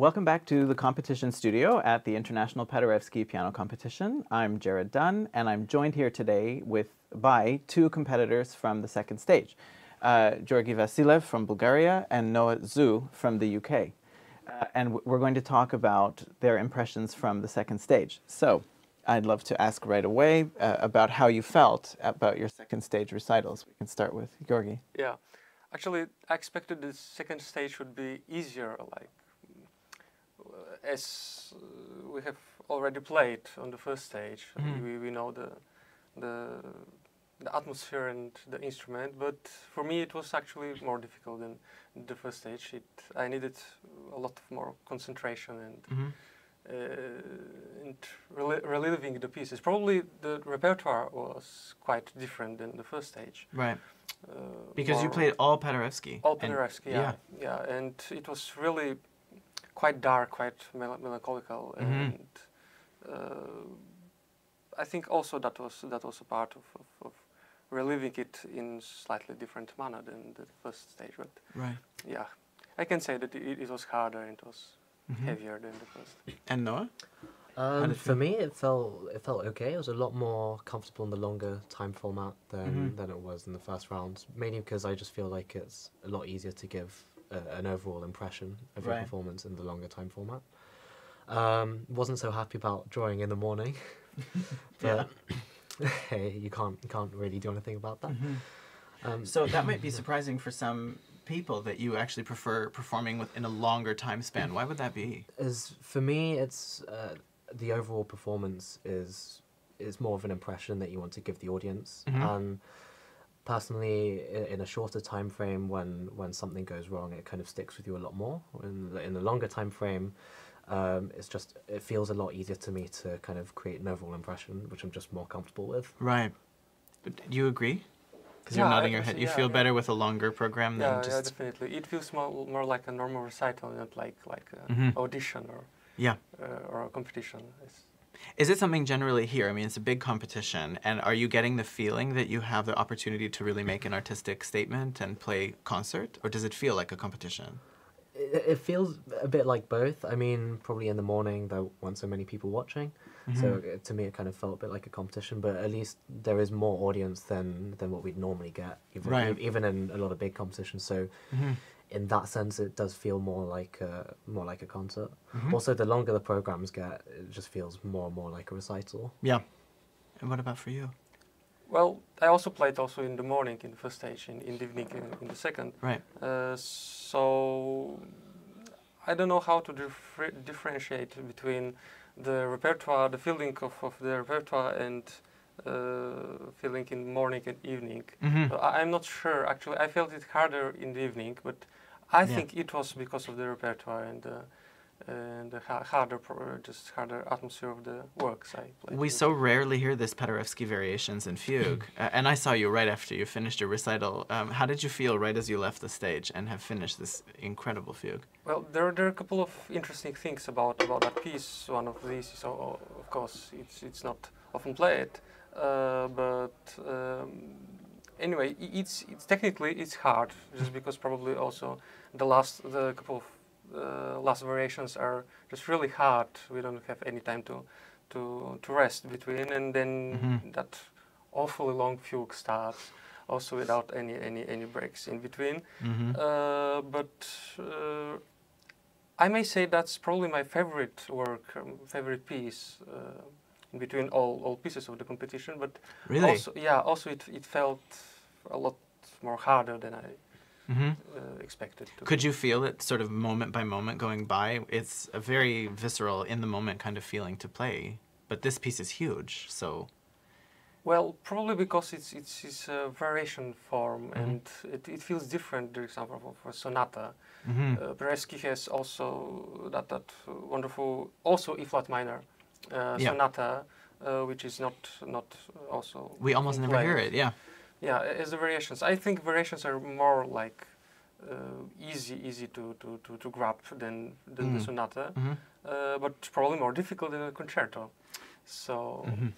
Welcome back to the competition studio at the International Paderewski Piano Competition. I'm Jarred Dunn, and I'm joined here today with by two competitors from the second stage, uh, Georgi Vasilev from Bulgaria and Noah Zhu from the UK. Uh, and we're going to talk about their impressions from the second stage. So I'd love to ask right away uh, about how you felt about your second stage recitals. We can start with Georgi. Yeah, actually, I expected the second stage would be easier, like as uh, we have already played on the first stage, Mhm. we, we know the, the the atmosphere and the instrument. But for me, it was actually more difficult than the first stage. It I needed a lot of more concentration and Mm-hmm. uh, and rel- reliving the pieces. Probably the repertoire was quite different than the first stage. Right. Uh, Because you played all Paderewski. all Paderewski, yeah, yeah, and it was really quite dark, quite mel- melancholical, Mhm. and uh, I think also that was that was a part of, of, of reliving it in slightly different manner than the first stage. But Right. yeah, I can say that it, it was harder and it was Mhm. heavier than the first. And Noah? Um, for me, it felt it felt okay. It was a lot more comfortable in the longer time format than Mhm. than it was in the first round. Mainly because I just feel like it's a lot easier to give a, an overall impression of your Right. performance in the longer time format. Um, wasn't so happy about drawing in the morning, but hey, you can't you can't really do anything about that. Um, So that might be surprising for some people that you actually prefer performing within a longer time span. Why would that be? As for me, it's uh, the overall performance is is more of an impression that you want to give the audience. Mhm. Um, personally, in a shorter time frame, when when something goes wrong, it kind of sticks with you a lot more. In the, in a longer time frame, um, it's just it feels a lot easier to me to kind of create an overall impression, which I'm just more comfortable with. Right. But do you agree? Because Yeah, you're I nodding your head. You yeah, feel yeah. better with a longer program than Yeah, yeah, just. definitely. It feels more more like a normal recital, not like like a Mhm. audition or Yeah. uh, or a competition. It's, Is it something generally here? I mean, it's a big competition, and are you getting the feeling that you have the opportunity to really make an artistic statement and play concert, or does it feel like a competition? It, it feels a bit like both. I mean, probably in the morning there weren't so many people watching, so Mhm. it, to me it kind of felt a bit like a competition. But at least there is more audience than than what we'd normally get, even Right. even in a lot of big competitions. So Mhm. In that sense, it does feel more like a, more like a concert. Mhm. Also, the longer the programs get, it just feels more and more like a recital. Yeah. And what about for you? well, I also played also in the morning in the first stage, in, in the evening in, in the second. Right. Uh, so I don't know how to differ- differentiate between the repertoire, the feeling of, of the repertoire, and uh, feeling in morning and evening. Mm-hmm. Uh, I'm not sure. Actually, I felt it harder in the evening, but I Yeah. think it was because of the repertoire and uh, and the harder, just harder atmosphere of the works I played. We so rarely hear this Paderewski variations in fugue, uh, and I saw you right after you finished your recital. Um, how did you feel right as you left the stage and have finished this incredible fugue? Well, there, there are a couple of interesting things about, about that piece. One of these is, o- of course, it's, it's not often played, uh, but um, anyway, it's, it's technically it's hard, just because probably also the last the couple of uh, last variations are just really hard. We don't have any time to to, to rest between, and then Mhm. that awfully long fugue starts, also without any any any breaks in between. Mm-hmm. Uh, but uh, I may say that's probably my favorite work, um, favorite piece uh, in between all, all pieces of the competition. But really? also, yeah, also it, it felt a lot more harder than I mm-hmm. uh, expected to. Could you feel it sort of moment by moment going by? It's a very visceral, in the moment kind of feeling to play. But this piece is huge, so. Well, probably because it's it's, it's a variation form Mhm. and it, it feels different. For example, for, for sonata, Mm-hmm. uh, Paderewski has also that that wonderful also E flat minor uh, Yeah. sonata, uh, which is not not also. we almost never hear it, yeah. Yeah, as the variations, I think variations are more like uh, easy easy to, to, to, to grab than than Mm. the sonata, Mm-hmm. uh, but probably more difficult than a concerto. So, Mm-hmm.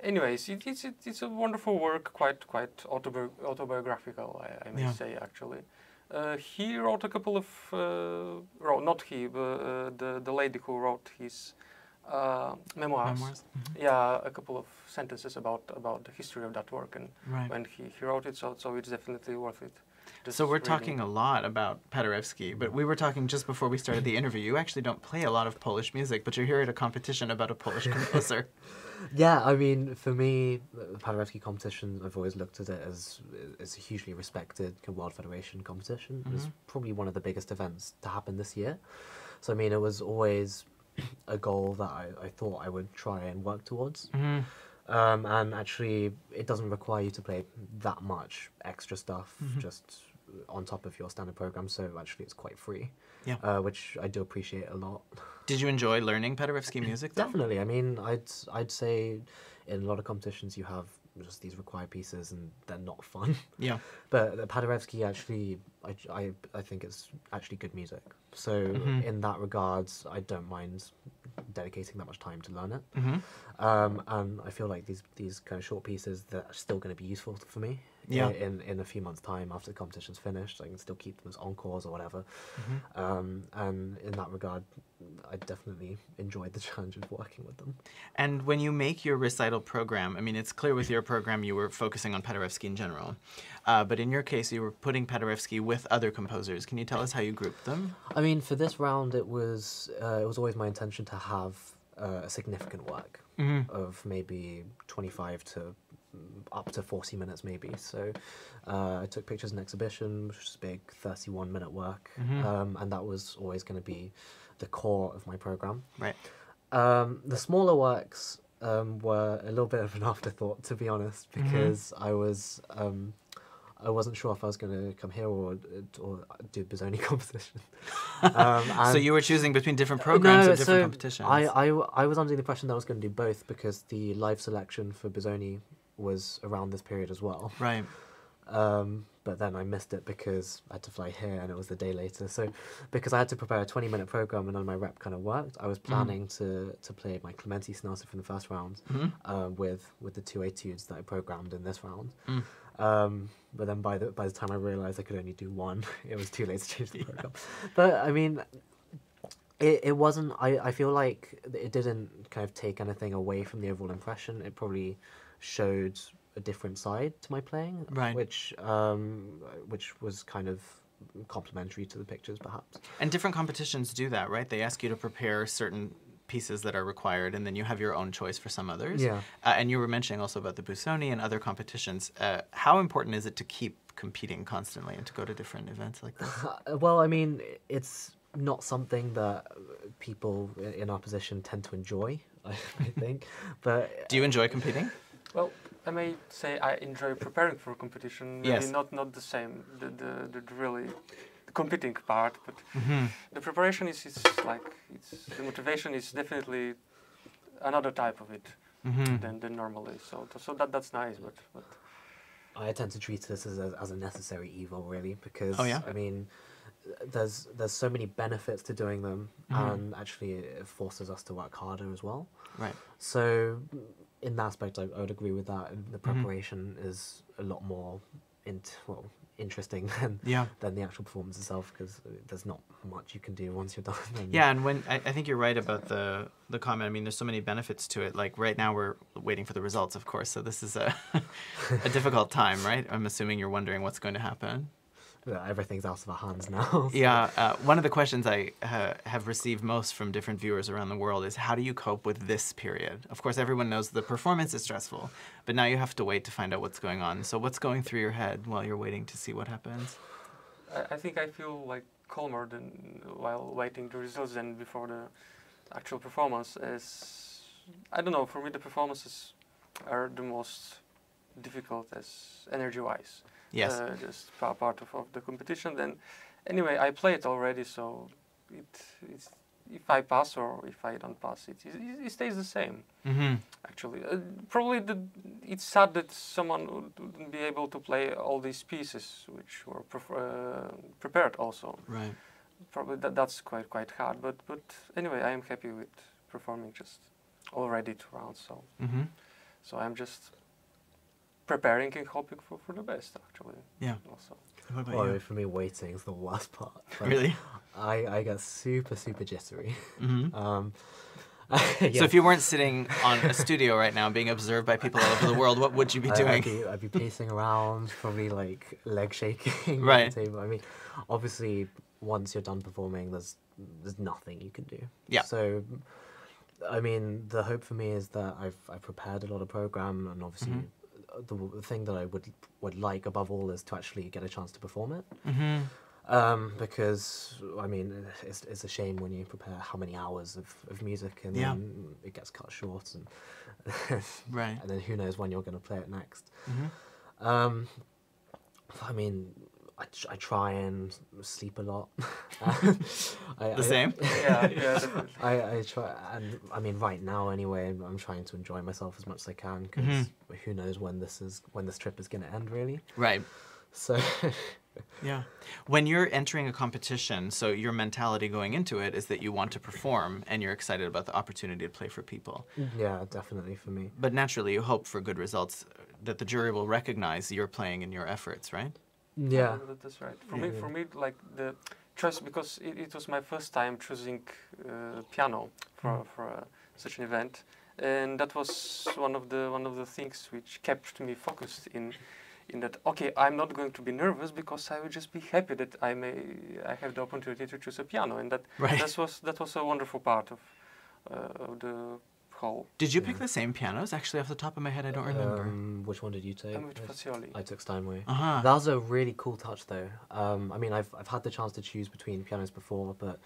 anyways, it, it's it, it's a wonderful work, quite quite autobi- autobiographical, I, I may Yeah. say actually. Uh, he wrote a couple of, uh, not he, but uh, the, the lady who wrote his uh, memoirs. Memoirs? Mhm. Yeah, a couple of sentences about, about the history of that work and Right. when he, he wrote it, so, so it's definitely worth it. just So we're reading. talking a lot about Paderewski, but we were talking just before we started the interview. You actually don't play a lot of Polish music, but you're here at a competition about a Polish composer. Yeah, I mean, for me, Paderewski competition, I've always looked at it as as a hugely respected kind of World Federation competition. It was Mhm. probably one of the biggest events to happen this year. So, I mean, it was always a goal that I, I thought I would try and work towards. hmm Um, and actually, it doesn't require you to play that much extra stuff Mhm. just on top of your standard program. So, actually, it's quite free, Yeah. uh, which I do appreciate a lot. Did you enjoy learning Paderewski music? Though? Definitely. I mean, I'd I'd say in a lot of competitions you have just these required pieces and they're not fun. Yeah. But the Paderewski actually, I, I, I think it's actually good music. So Mhm. in that regards, I don't mind dedicating that much time to learn it. hmm Um, and I feel like these these kind of short pieces that are still going to be useful for me. Yeah. In, in a few months' time after the competition's finished, I can still keep them as encores or whatever. hmm Um, and in that regard, I definitely enjoyed the challenge of working with them. And when you make your recital program, I mean, it's clear with your program you were focusing on Paderewski in general, uh, but in your case you were putting Paderewski with other composers. Can you tell us how you grouped them? I mean, for this round, it was uh, it was always my intention to have uh, a significant work Mm-hmm. of maybe twenty five to mm, up to forty minutes, maybe. So uh, I took pictures in exhibition, which was a big thirty one minute work, Mhm. um, and that was always going to be the core of my program. Right. Um, the smaller works um, were a little bit of an afterthought, to be honest, Mhm. because I was. Um, I wasn't sure if I was going to come here or or do Busoni competition. um, so you were choosing between different programs no, and different so competitions. I, I, I was under the impression that I was going to do both because the live selection for Busoni was around this period as well. Right. Um, but then I missed it because I had to fly here and it was the day later. So because I had to prepare a 20 minute program and none of my rep kind of worked, I was planning to, to play my Clementi Sonata from the first round Mhm. uh, with with the two etudes that I programmed in this round. Mm. Um, but then by the by the time I realized I could only do one, it was too late to change the program. But I mean, it, it wasn't. I, I feel like it didn't kind of take anything away from the overall impression. It probably showed a different side to my playing, Right. Which um, which was kind of complementary to the pictures, perhaps. And different competitions do that, right? They ask you to prepare certain pieces that are required, and then you have your own choice for some others. Yeah. Uh, and you were mentioning also about the Busoni and other competitions. Uh, how important is it to keep competing constantly and to go to different events like this? Uh, Well, I mean, it's not something that people in our position tend to enjoy. I, I think, but Do you enjoy competing? Well, I may say I enjoy preparing for competition. Maybe Yes. not not the same, the the, the really the competing part, but Mm-hmm. the preparation is, is like it's the motivation is definitely another type of it Mm-hmm. than, than normally. So so that that's nice, but but I tend to treat this as a, as a necessary evil, really, because Oh, yeah? I mean, there's there's so many benefits to doing them, Mhm. and actually it forces us to work harder as well. Right. So, in that aspect, I, I would agree with that. The Mhm. preparation is a lot more int- well, interesting than Yeah. than the actual performance itself, because there's not much you can do once you're done. and- Yeah, and when I, I think you're right about the the comment. I mean, there's so many benefits to it. Like right now, we're waiting for the results, of course. So this is a a difficult time, right? I'm assuming you're wondering what's going to happen. Yeah, everything's out of our hands now. so- Yeah, uh, one of the questions I uh, have received most from different viewers around the world is how do you cope with this period? Of course, everyone knows the performance is stressful, but now you have to wait to find out what's going on. So, what's going through your head while you're waiting to see what happens? I, I think I feel like calmer than while waiting the results than before the actual performance. Is I don't know, for me the performances are the most difficult as energy-wise. Yes. uh, just pa- part of, of the competition. Then, anyway, I play it already, so it it's if I pass or if I don't pass, it it, it stays the same. mm-hmm. Actually, uh, probably the it's sad that someone would- wouldn't be able to play all these pieces which were uh, prepared. Also, Right. probably that, that's quite quite hard. But but anyway, I am happy with performing just already two rounds. So Mm-hmm. so I'm just preparing and hoping for, for the best. Actually, Yeah. also. What about Well, you? for me, waiting is the worst part. Like, Really? I, I get super, super jittery. hmm Um, So if you weren't sitting on a studio right now being observed by people all over the world, what would you be doing? I'd be, I'd be pacing around, probably like leg shaking. Right. The table. I mean, obviously, once you're done performing, there's there's nothing you can do. Yeah. So, I mean, the hope for me is that I've I've prepared a lot of program, and obviously, Mhm. The thing that I would would like above all is to actually get a chance to perform it. hmm Um, because I mean, it's, it's a shame when you prepare how many hours of, of music and Yeah. then it gets cut short, and Right. and then who knows when you're going to play it next. hmm Um, I mean, I, I try and sleep a lot. I, The I- same? Yeah, yeah. I, I try, and I mean, right now anyway, I'm trying to enjoy myself as much as I can because Mhm. who knows when this is when this trip is going to end, really. Right. So, Yeah. When you're entering a competition, so your mentality going into it is that you want to perform and you're excited about the opportunity to play for people. yeah, definitely for me. But naturally, you hope for good results, that the jury will recognize your playing and your efforts, right? Yeah. that- that's right. For me, for me, like the choice because it, it was my first time choosing uh, piano for for uh, such an event, and that was one of the one of the things which kept me focused in in that. Okay, I'm not going to be nervous because I will just be happy that I may I have the opportunity to choose a piano, and that Right. that was that was a wonderful part of uh, of the whole. Did you pick the same pianos? Actually, off the top of my head, I don't remember. Um, which one did you take? I'm with Fazioli. I took Steinway. Uh huh. That was a really cool touch, though. Um, I mean, I've I've had the chance to choose between pianos before, but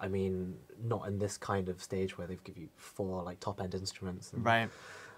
I mean, not in this kind of stage where they've give you four like top end instruments. And, Right.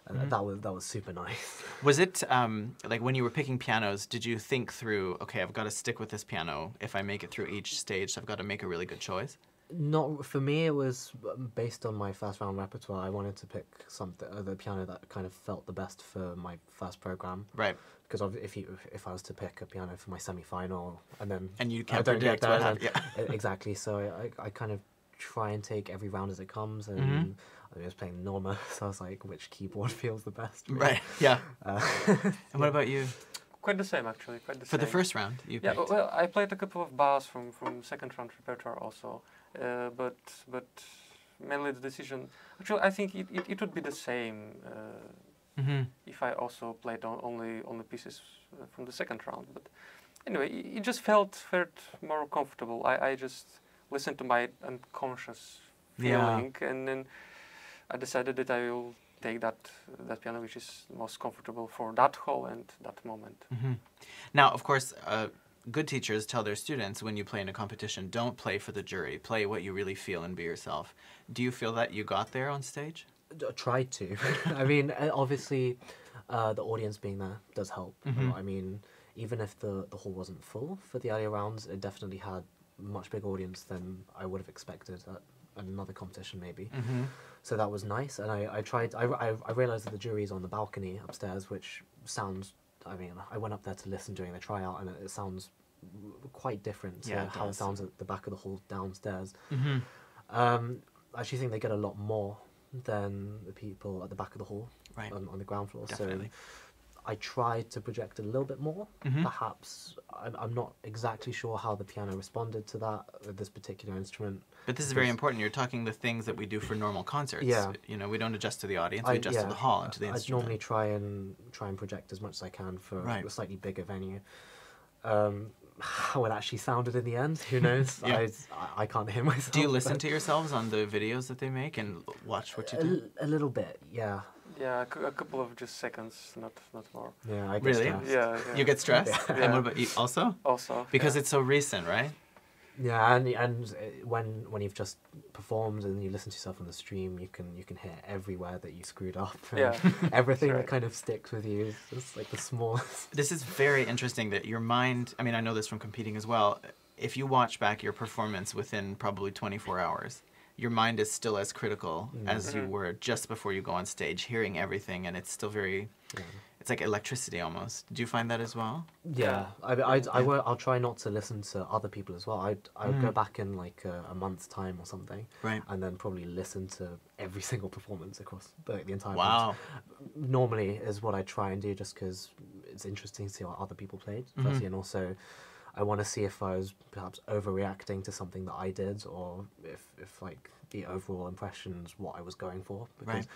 and Mhm. That was that was super nice. Was it um, like when you were picking pianos? Did you think through? Okay, I've got to stick with this piano. If I make it through each stage, I've got to make a really good choice. Not for me. It was um, based on my first round repertoire. I wanted to pick something uh, the piano that kind of felt the best for my first program. Right. Because if you if I was to pick a piano for my semi final and then And you can't don't predict get that. Yeah. Exactly. So I, I kind of try and take every round as it comes, and Mhm. I was playing Norma, so I was like, which keyboard feels the best? really? Right. Yeah. Uh, And what about you? Quite the same, actually. Quite the For the first round, you Yeah, picked. well, I played a couple of bars from, from second round repertoire also, uh, but but mainly the decision. Actually, I think it, it, it would be the same uh, hmm if I also played on, only on the pieces uh, from the second round. But anyway, it, it just felt felt more comfortable. I, I just listened to my unconscious Yeah. feeling, and then I decided that I will take that that piano which is most comfortable for that hole and that moment. hmm Now, of course, uh, good teachers tell their students when you play in a competition, don't play for the jury. Play what you really feel and be yourself. Do you feel that you got there on stage? d- tried to. I mean, uh, obviously, uh, the audience being there does help. a Mhm. I mean, even if the the hall wasn't full for the earlier rounds, it definitely had much bigger audience than I would have expected at another competition, maybe. Mm-hmm. So that was nice, and I, I tried. I, I, I realized that the jury's on the balcony upstairs, which sounds. I mean, I went up there to listen during the tryout, and it sounds quite different to Yeah, it how it sounds at the back of the hall downstairs. Mm-hmm. Um, I actually think they get a lot more than the people at the back of the hall Right. on, on the ground floor. Definitely. So I tried to project a little bit more. Mhm. Perhaps I'm, I'm not exactly sure how the piano responded to that with this particular instrument. But this is very important. You're talking the things that we do for normal concerts. Yeah. You know, we don't adjust to the audience. I- we adjust to yeah, the hall and to the I'd instrument. normally try and try and project as much as I can for Right. a slightly bigger venue. Um, how it actually sounded in the end, who knows? Yeah. I, I, I can't hear myself. Do you listen but to yourselves on the videos that they make and watch what you a, do? l- a little bit? Yeah, Yeah, a, couple of just seconds, not not more. yeah. I get Really? stressed. Yeah, yeah. You get stressed? Yeah. And what about you also? also Because yeah. it's so recent, right? Yeah, and and uh, when when you've just performed and you listen to yourself on the stream, you can you can hear everywhere that you screwed up. and Yeah, everything that's that kind of sticks with you. It's just like the smallest. This is very interesting that your mind, I mean, I know this from competing as well. If you watch back your performance within probably 24 hours, your mind is still as critical Mm. as you Mhm. were just before you go on stage, hearing everything, and it's still very, Yeah, it's like electricity almost. Do you find that as well? yeah. I, I, I, will, I'll try not to listen to other people as well. I I would go Mm. back in like a, a month's time or something, Right. and then probably listen to every single performance across the, the entire. Wow. month. Normally is what I try and do, just because it's interesting to see what other people played. Mhm. And also. I want to see if I was perhaps overreacting to something that I did, or if if like the overall impression is what I was going for. Because Right.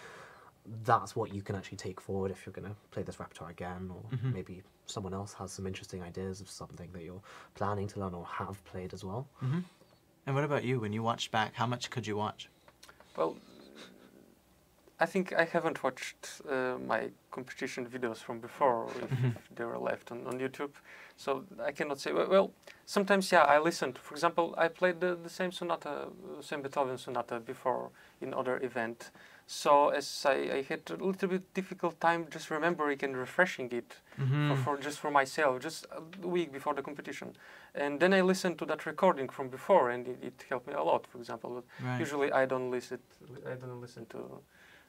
that's what you can actually take forward if you're going to play this repertoire again, or Mhm. maybe someone else has some interesting ideas of something that you're planning to learn or have played as well. hmm And what about you? When you watched back, how much could you watch? Well, I think I haven't watched uh, my competition videos from before, if, Mhm. they were left on, on YouTube. So I cannot say. Well, well, sometimes, yeah, I listened. For example, I played the, the same sonata, uh, same Beethoven sonata before in other event. So as I, I had a little bit difficult time just remembering and refreshing it Mm-hmm. for, for just for myself, just a week before the competition. And then I listened to that recording from before, and it, it helped me a lot. For example, But right. usually I don't listen. I don't listen to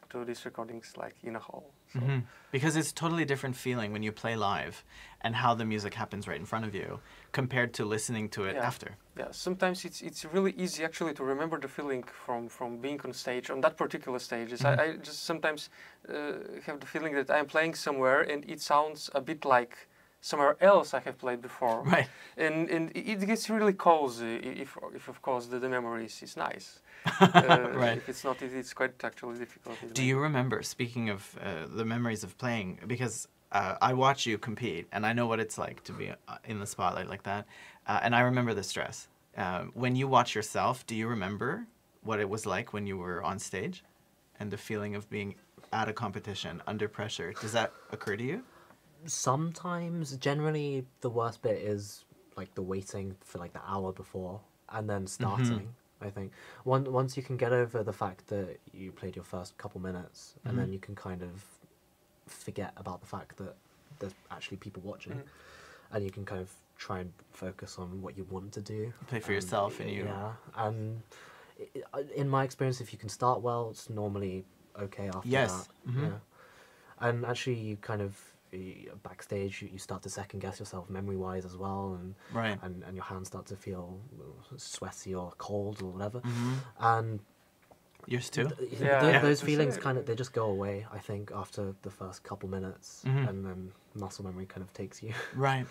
to these recordings like in a hall. So. hmm Because it's a totally different feeling when you play live and how the music happens right in front of you compared to listening to it Yeah. after. Yeah, sometimes it's it's really easy actually to remember the feeling from from being on stage on that particular stage. Is Mhm. I, I just sometimes uh, have the feeling that I'm playing somewhere and it sounds a bit like somewhere else I have played before. Right. And and it gets really cozy if if of course the, the memory is, is nice. Uh, right. If it's not, it, it's quite actually difficult. Do you remember, speaking of uh, the memories of playing, because uh, I watch you compete and I know what it's like to be uh, in the spotlight like that. Uh, and I remember the stress. Uh, when you watch yourself, do you remember what it was like when you were on stage and the feeling of being at a competition under pressure? Does that occur to you? Sometimes, generally, the worst bit is like the waiting for like the hour before and then starting. I think once once you can get over the fact that you played your first couple minutes, and then Mhm. you can kind of forget about the fact that there's actually people watching, Mhm. and you can kind of try and focus on what you want to do. Play for and yourself and you- Yeah, and in my experience, if you can start well, it's normally okay after Yes. that. Mhm. Yeah, and actually, you kind of backstage, you, you start to second guess yourself memory wise as well, and, Right. and and your hands start to feel sweaty or cold or whatever, hmm and Yours too? th- th- Yeah, th- yeah, those feelings sure. kind of they just go away. I think after the first couple minutes, Mhm. and then muscle memory kind of takes you. Right.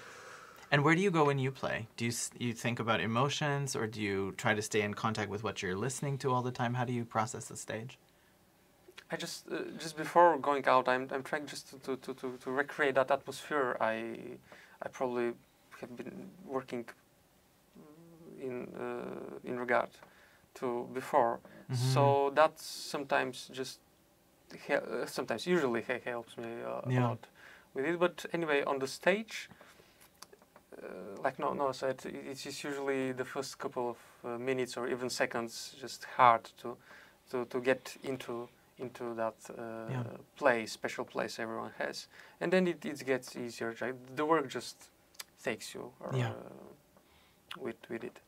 And where do you go when you play? Do you you think about emotions, or do you try to stay in contact with what you're listening to all the time? How do you process the stage? I just uh, just before going out, I'm I'm trying just to, to, to, to, recreate that atmosphere. I I probably have been working in uh, in regard to before. Mhm. So that sometimes just uh, sometimes usually he- helps me uh, Yeah. a lot with it. But anyway, on the stage, uh, like no no said, i- it's just usually the first couple of uh, minutes or even seconds just hard to to, to get into into that uh, Yeah. place, special place everyone has, and then it, it gets easier. The work just takes you or, Yeah. uh, with with it.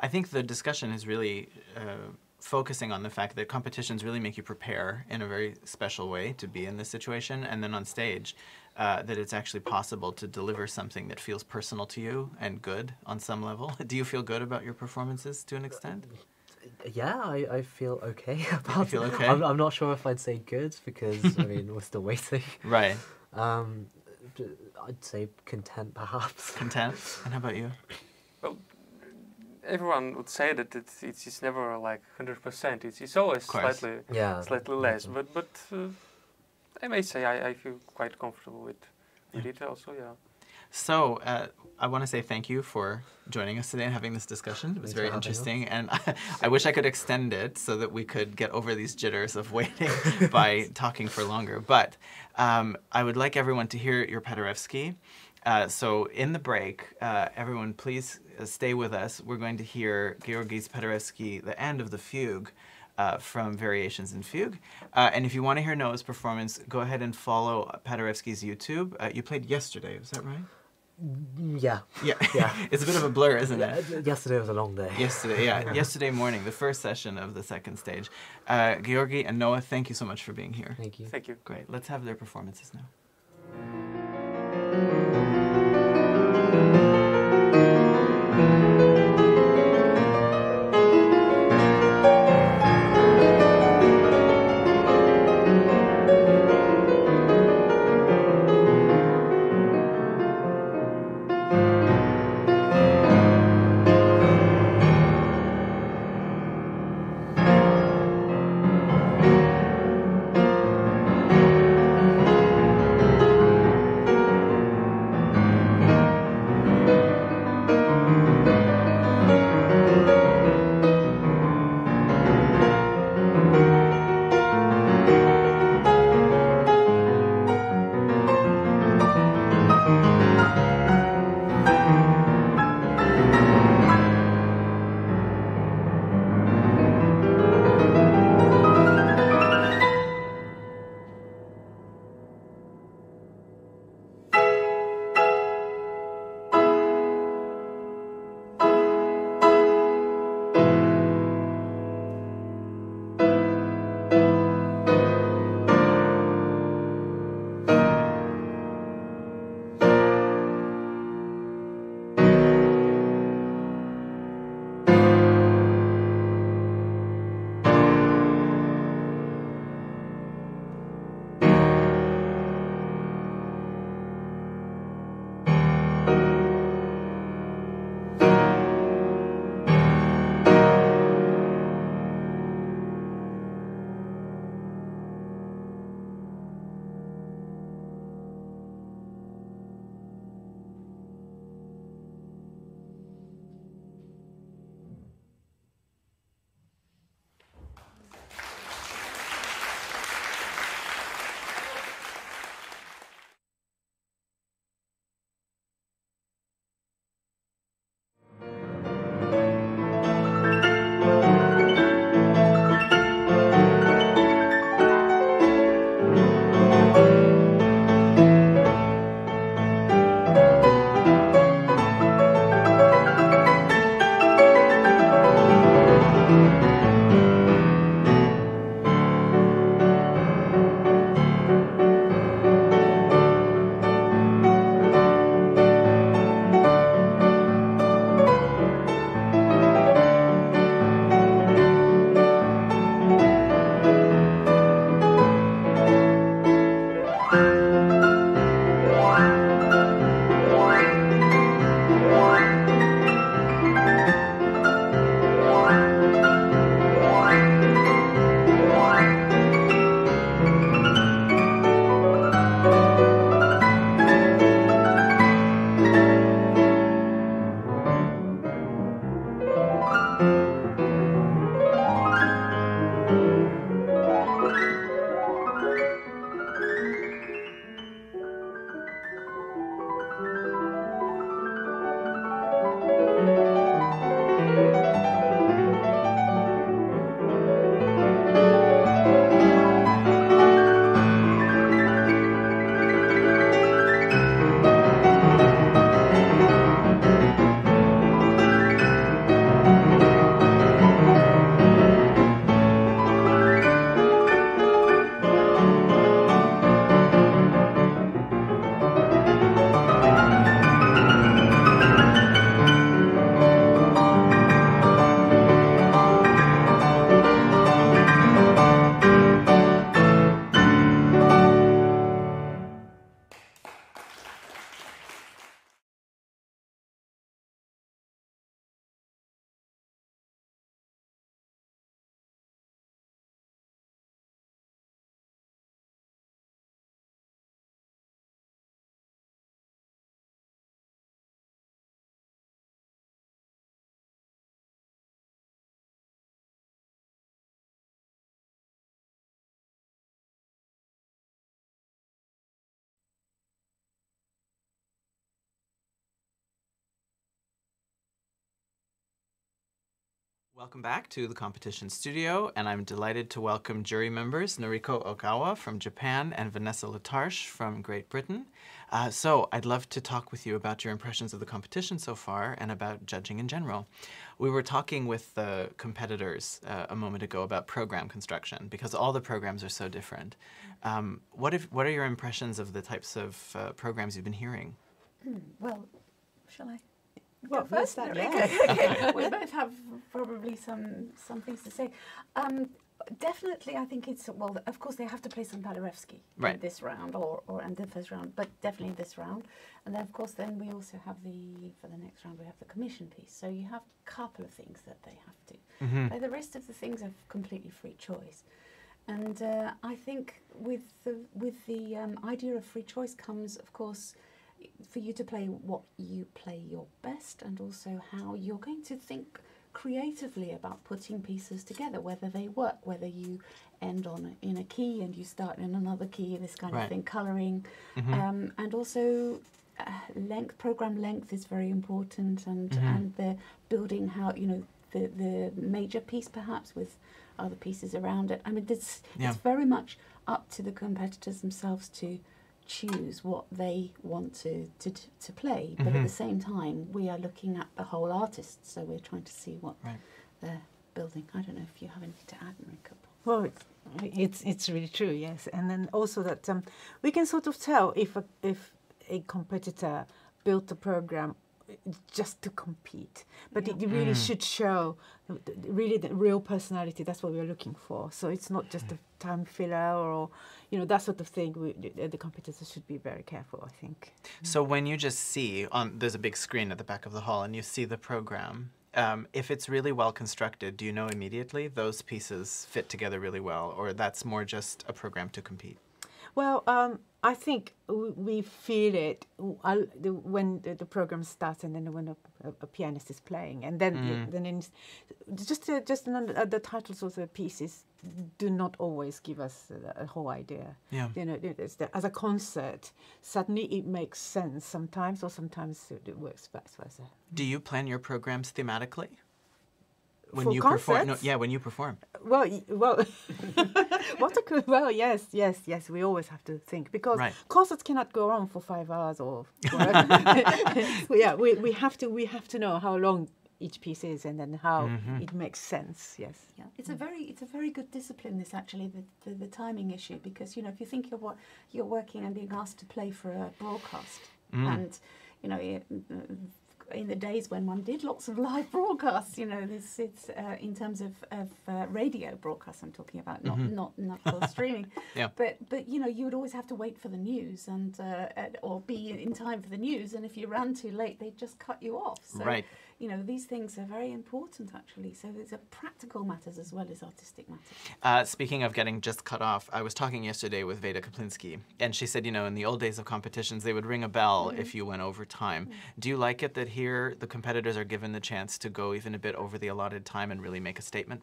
I think the discussion is really uh, focusing on the fact that competitions really make you prepare in a very special way to be in this situation, and then on stage, uh, that it's actually possible to deliver something that feels personal to you and good on some level. Do you feel good about your performances to an extent? Yeah, I, I feel okay about feel it. okay? I'm, I'm not sure if I'd say good because I mean we're still waiting. Right. Um, d- I'd say content perhaps. Content. And how about you? Well, everyone would say that it's it's, it's never like hundred percent. It's it's always slightly Yeah. slightly less. But but uh, I may say I, I feel quite comfortable with with Yeah. it also. Yeah. So, uh, I want to say thank you for joining us today and having this discussion. It was Thanks very interesting, and I wish I could extend it so that we could get over these jitters of waiting by talking for longer. But um, I would like everyone to hear your Paderewski. Uh, so, in the break, uh, everyone, please uh, stay with us. We're going to hear Georgi's Paderewski, the end of the fugue. Uh, from Variations in Fugue. Uh, and if you want to hear Noah's performance, go ahead and follow Paderewski's YouTube. Uh, you played yesterday, is that right? Mm, Yeah. Yeah, Yeah. it's a bit of a blur, isn't it? Yesterday was a long day. Yesterday, yeah, yesterday morning, the first session of the second stage. Uh, Georgi and Noah, thank you so much for being here. Thank you. Thank you. Great. Let's have their performances now. Welcome back to the competition studio, and I'm delighted to welcome jury members Noriko Ogawa from Japan and Vanessa Latarche from Great Britain. Uh, so, I'd love to talk with you about your impressions of the competition so far and about judging in general. We were talking with the competitors uh, a moment ago about program construction because all the programs are so different. Um, what, if, what are your impressions of the types of uh, programs you've been hearing? Well, shall I? Well, first? Noriko? yeah. okay. we both have probably some some things to say. Um, definitely, I think it's well. Of course, they have to play some Paderewski Right. in this round, or or in the first round, but definitely this round. And then, of course, then we also have the for the next round we have the commission piece. So you have a couple of things that they have to. Mhm. Uh, the rest of the things are completely free choice. And uh, I think with the with the um, idea of free choice comes, of course, for you to play what you play your best, and also how you're going to think creatively about putting pieces together, whether they work, whether you end on in a key and you start in another key, this kind Right. of thing, coloring, Mhm. um, and also uh, length. Program length is very important, and Mhm. and the building how you know the the major piece perhaps with other pieces around it. I mean, it's Yeah. it's very much up to the competitors themselves to choose what they want to to, to play. But Mhm. at the same time, we are looking at the whole artist, so we're trying to see what Right. they're building. I don't know if you have anything to add, Marika. Well, it's, it's it's really true, yes. And then also that um, we can sort of tell if a, if a competitor built a program just to compete, but it really Mm. should show the- the- really the real personality. That's what we're looking for. So it's not just a time filler or you know that sort of thing. We, the, competitors should be very careful. I think. So when you just see on there's a big screen at the back of the hall and you see the program, um, if it's really well constructed, do you know immediately those pieces fit together really well, or that's more just a program to compete? Well, um, I think we feel it w- I'll- the, when the, the program starts and then when a, pianist is playing, and then Mm. then in, just uh, just uh, the titles of the pieces do not always give us a, a whole idea. Yeah. You know, it's the, as a concert, suddenly it makes sense sometimes, or sometimes it, it works vice versa. Do you plan your programs thematically? When For you perform, no, yeah, when you perform. Well, well, what a good, well, yes, yes, yes. We always have to think because Right. concerts cannot go on for five hours or whatever. Yeah, we, we have to we have to know how long each piece is and then how Mhm. it makes sense. Yes. Yeah, it's a very it's a very good discipline. This actually the, the the timing issue because you know if you think you're what you're working and being asked to play for a broadcast Mm. and you know it- in the days when one did lots of live broadcasts, you know this it's uh, in terms of of uh, radio broadcasts I'm talking about, not Mhm. not not for streaming. Yeah. But but you know you would always have to wait for the news and uh, or be in time for the news, and if you ran too late, they'd just cut you off. So, Right. You know these things are very important actually. So it's a practical matters as well as artistic matters. Uh, speaking of getting just cut off, I was talking yesterday with Veda Kaplinsky, and she said, you know, in the old days of competitions, they would ring a bell if you went over time. Do you like it that here the competitors are given the chance to go even a bit over the allotted time and really make a statement?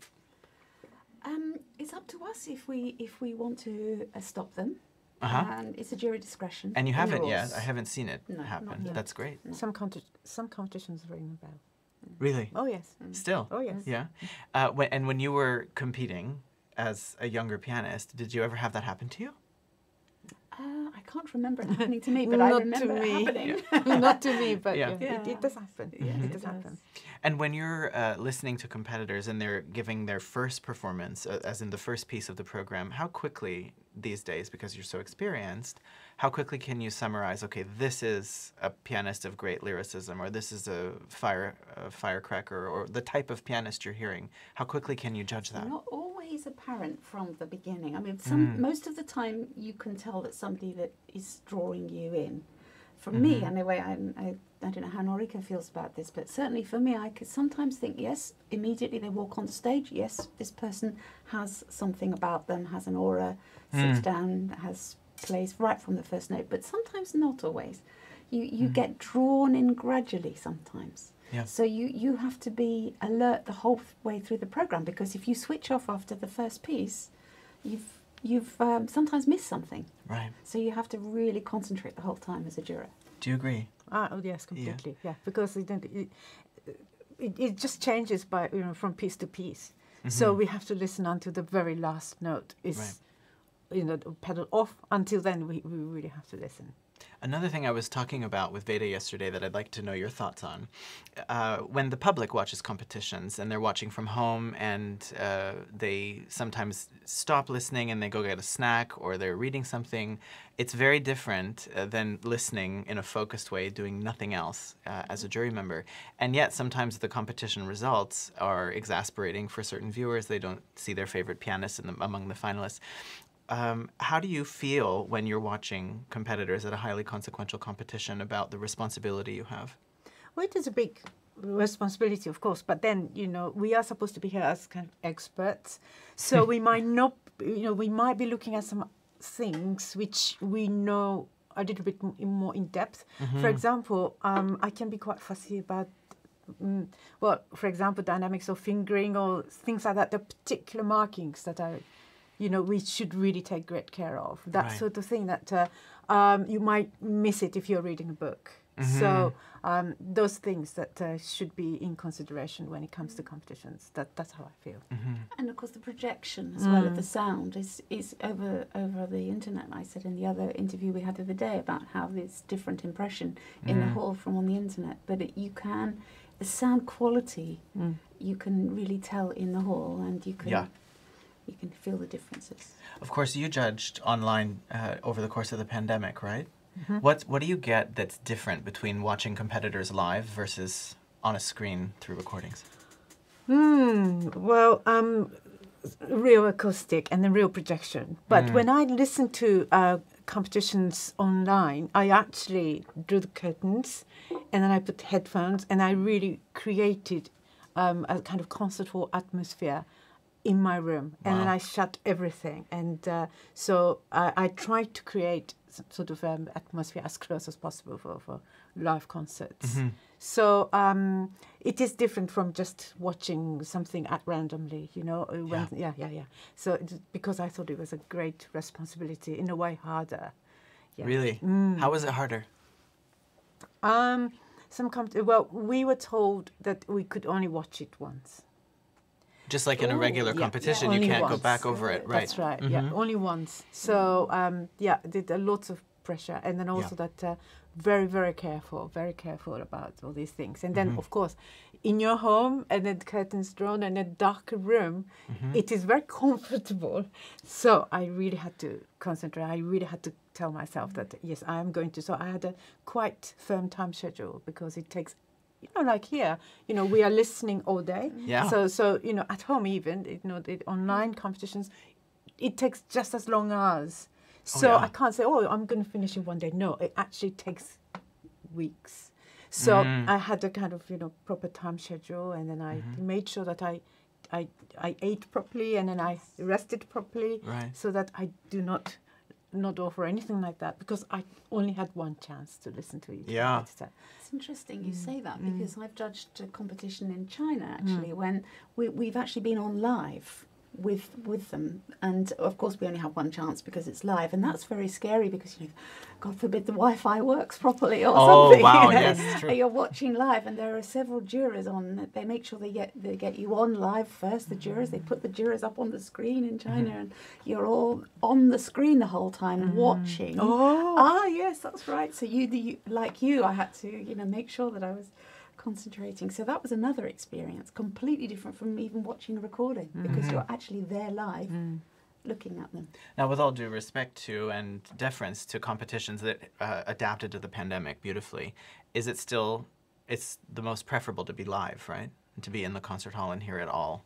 Um, it's up to us if we if we want to uh, stop them. Uh-huh. And it's a jury discretion. And you haven't yet. I haven't seen it No, not happen. yet. That's great. Some competi- some competitions ring a bell. Really? Oh yes. Still? Oh yes. Yeah. Uh, when, and when you were competing as a younger pianist, did you ever have that happen to you? Uh, I can't remember it happening to me, but I Not to remember it me. happening. Not to me, but Yeah. yeah, It, it does happen. Yeah, it it does does. happen. And when you're uh, listening to competitors and they're giving their first performance, uh, as in the first piece of the program, how quickly these days, because you're so experienced, how quickly can you summarize? Okay, this is a pianist of great lyricism, or this is a fire a firecracker, or the type of pianist you're hearing. How quickly can you judge that? Always apparent from the beginning. I mean, some Mm. most of the time you can tell that somebody that is drawing you in. For me, Mhm. anyway, I, I I don't know how Noriko feels about this, but certainly for me, I could sometimes think, yes, immediately they walk on the stage, yes, this person has something about them, has an aura, sits Mm. down, has plays right from the first note, but sometimes not always. You you Mhm. get drawn in gradually sometimes. Yeah. So you, you have to be alert the whole way through the program because if you switch off after the first piece, you've you've um, sometimes missed something. Right. So you have to really concentrate the whole time as a juror. Do you agree? Ah, oh yes, completely. Yeah, because it, it, it, it just changes by you know from piece to piece. So we have to listen until the very last note is, Right. you know, pedal off. Until then, we, we really have to listen. Another thing I was talking about with Veda yesterday that I'd like to know your thoughts on. Uh, when the public watches competitions and they're watching from home and uh, they sometimes stop listening and they go get a snack or they're reading something, it's very different uh, than listening in a focused way, doing nothing else uh, as a jury member. And yet, sometimes the competition results are exasperating for certain viewers. They don't see their favorite pianist the, among the finalists. Um, how do you feel when you're watching competitors at a highly consequential competition about the responsibility you have? Well, it is a big responsibility, of course, but then, you know, we are supposed to be here as kind of experts. So we might not, you know, we might be looking at some things which we know a little bit more in depth. For example, um, I can be quite fussy about, mm, well, for example, dynamics of fingering or things like that, the particular markings that are, you know, we should really take great care of. That Right. sort of thing that uh, um, you might miss it if you're reading a book. So um, those things that uh, should be in consideration when it comes to competitions. That that's how I feel. And of course, the projection as well of the sound is, is over over the internet. I said in the other interview we had the other day about how there's different impression in the hall from on the internet, but it, you can the sound quality you can really tell in the hall, and you can Yeah. You can feel the differences. Of course, you judged online uh, over the course of the pandemic, right? What What do you get that's different between watching competitors live versus on a screen through recordings? Hmm. Well, um, real acoustic and then real projection. But when I listen to uh, competitions online, I actually drew the curtains, and then I put headphones, and I really created um, a kind of concert hall atmosphere in my room, and then I shut everything, and uh, so I, I tried to create some sort of um, atmosphere as close as possible for, for live concerts. So um, it is different from just watching something at randomly, you know. uh, When, yeah, yeah, yeah. So it's because I thought it was a great responsibility, in a way harder. Yeah. Really? Mm. How was it harder? Um, some comp- well, we were told that we could only watch it once. Just like in a regular yeah, competition, yeah, you can't go back over it, right? That's right. Yeah, only once. So um, yeah, did a lots of pressure, and then also that uh, very very careful, very careful about all these things. And then of course, in your home, and then curtains drawn, and a dark room, it is very comfortable. So I really had to concentrate. I really had to tell myself that yes, I am going to. So I had a quite firm time schedule because it takes. You know, like here, you know, we are listening all day. Yeah. So, so you know, at home even, you know, the online competitions, it takes just as long as. So yeah. I can't say, oh, I'm going to finish in one day. No, it actually takes weeks. So Mm. I had a kind of you know proper time schedule, and then I Mm-hmm. made sure that I, I, I ate properly, and then I rested properly, Right. so that I do not, not offer anything like that because I only had one chance to listen to each Yeah. It's interesting you mm. say that mm. because I've judged a competition in China actually mm. when we, we've actually been on live with with them and of course we only have one chance because it's live and that's very scary because you know god forbid the wi-fi works properly or Oh, something wow, you know? yes, true. you're watching live and there are several jurors on they make sure they get they get you on live first the jurors they put the jurors up on the screen in china Mm-hmm. and you're all on the screen the whole time watching Oh. Ah, yes, that's right. So you, the, you, like you, I had to, you know, make sure that I was concentrating. So that was another experience, completely different from even watching a recording because you're actually there live, looking at them. Now, with all due respect to and deference to competitions that uh, adapted to the pandemic beautifully, is it still, it's the most preferable to be live, right? And to be in the concert hall and hear it all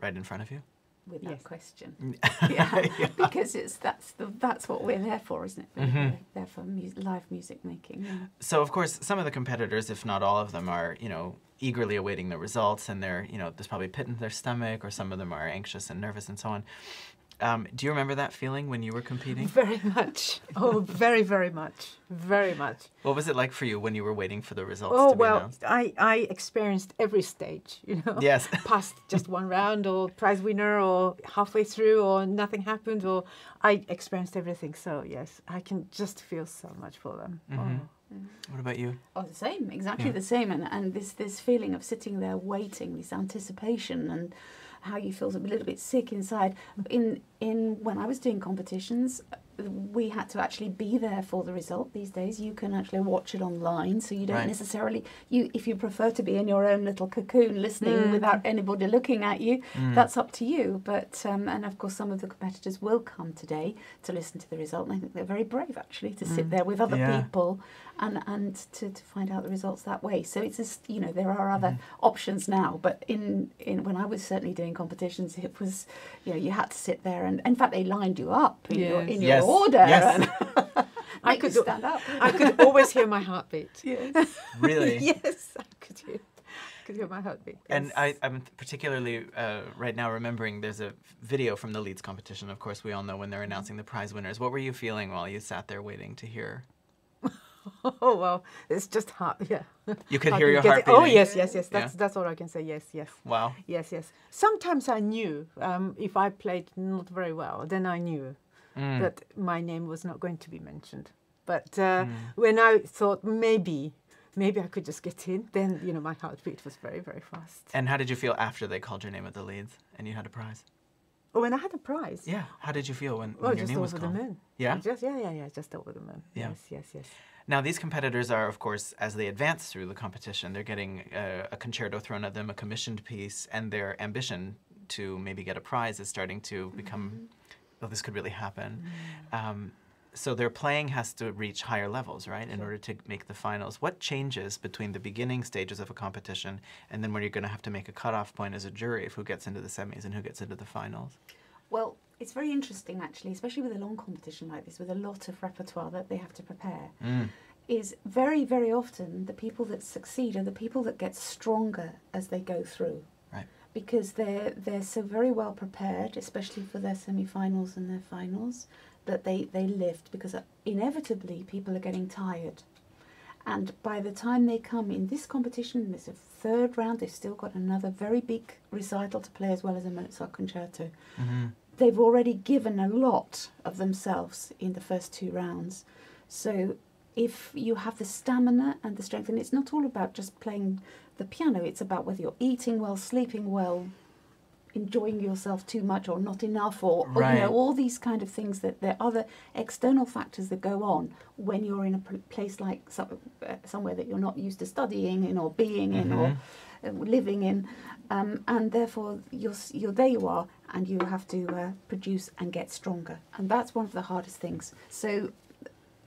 right in front of you? With Yes. that question, yeah, because it's that's the that's what we're there for, isn't it? We're Mm-hmm. there- there for mu- live music making. yeah. So, of course, some of the competitors, if not all of them, are, you know, eagerly awaiting the results and they're, you know, there's probably pit in their stomach or some of them are anxious and nervous and so on. Um, do you remember that feeling when you were competing? Very much. Oh, very, very much. Very much. What was it like for you when you were waiting for the results Oh to be well, announced? I I experienced every stage. You know. Yes. Past just one round, or prize winner, or halfway through, or nothing happened, or I experienced everything. So yes, I can just feel so much for them. Mm-hmm. Oh, What about you? Oh, the same, exactly Yeah. the same, and and this this feeling of sitting there waiting, this anticipation, and how you feel a little bit sick inside. In in when I was doing competitions, we had to actually be there for the result. These days, you can actually watch it online, so you don't Right. necessarily you if you prefer to be in your own little cocoon listening Mm. without anybody looking at you. Mm. That's up to you. But um, and of course, some of the competitors will come today to listen to the result, and I think they're very brave actually to sit Mm. there with other Yeah. people and and to, to find out the results that way. So it's just you know there are other Mm-hmm. options now, but in in when I was certainly doing competitions, it was you know you had to sit there and in fact they lined you up in your Yes. in Yes. your order. Yes. And I could stand up. I could always hear my heartbeat. yes. Really? yes, I could hear, could hear my heartbeat. And yes. I, I'm particularly uh, right now remembering there's a video from the Leeds competition. Of course, we all know when they're announcing the prize winners. What were you feeling while you sat there waiting to hear? Oh well, it's just heart. Yeah. You could I hear your heart it. beating. Oh yes, yes, yes. Yeah. That's that's all I can say. Yes, yes, Wow. yes, yes. Sometimes I knew um, if I played not very well, then I knew Mm. that my name was not going to be mentioned. But uh, Mm. when I thought maybe, maybe I could just get in, then you know my heartbeat was very, very fast. And how did you feel after they called your name at the Leeds and you had a prize? Oh, when I had a prize. Yeah. How did you feel when, Oh, when your just name was over the called? moon. Yeah. Just yeah, yeah, yeah, just over the moon. Yeah. Yes, yes, yes. Now, these competitors are, of course, as they advance through the competition, they're getting uh, a concerto thrown at them, a commissioned piece, and their ambition to maybe get a prize is starting to become, well, this could really happen. Um, so their playing has to reach higher levels, right, in Sure. order to make the finals. What changes between the beginning stages of a competition and then when you're going to have to make a cutoff point as a jury of who gets into the semis and who gets into the finals? Well, it's very interesting actually, especially with a long competition like this, with a lot of repertoire that they have to prepare. Mm. Is very, very often the people that succeed are the people that get stronger as they go through. Right. Because they're they're so very well prepared, especially for their semi-finals and their finals, that they they lift because uh, inevitably people are getting tired. And by the time they come in this competition, there's a third round. They've still got another very big recital to play as well as a Mozart concerto hmm they've already given a lot of themselves in the first two rounds. So if you have the stamina and the strength, and it's not all about just playing the piano, it's about whether you're eating well, sleeping well, enjoying yourself too much or not enough, or, or, you know, all these kind of things that there are other external factors that go on when you're in a place like some, uh, somewhere that you're not used to studying in or being in or uh, living in, um, and therefore you're you're there you are, and you have to uh, produce and get stronger, and that's one of the hardest things. So.